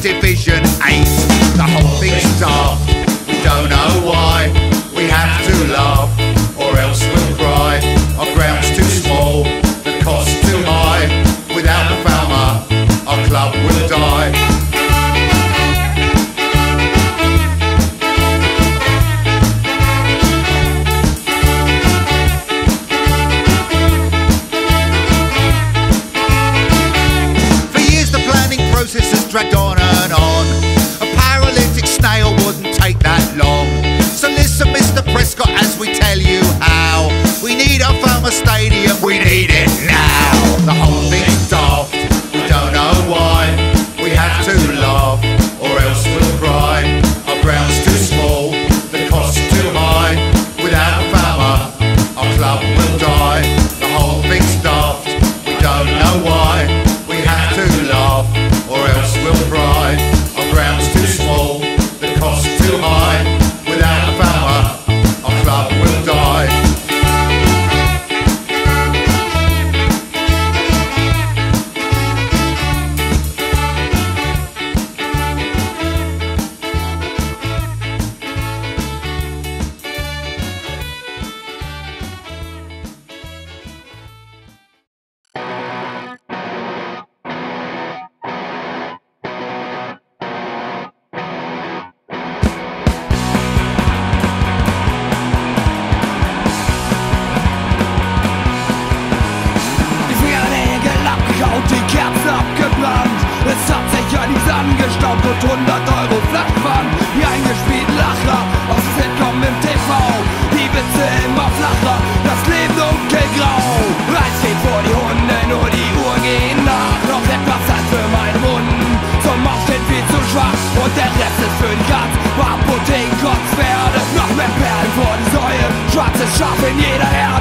Division 8. The whole thing's daft. Don't know why. We have to laugh. mit 100 Euro Flatquan. wie eingespielt Lacher auf Sitcom im TV. Die Witze immer flacher, das Leben dunkelgrau. Reis geht vor die Hunde, nur die Uhr gehen nach. Noch etwas Zeit für meinen Wunden. Zum Aufstehen viel zu schwach und der Rest ist für den Katz. Apotheken, Kotzpferde, noch mehr Perlen vor die Säue. Schwarzes Schaf in jeder Erde.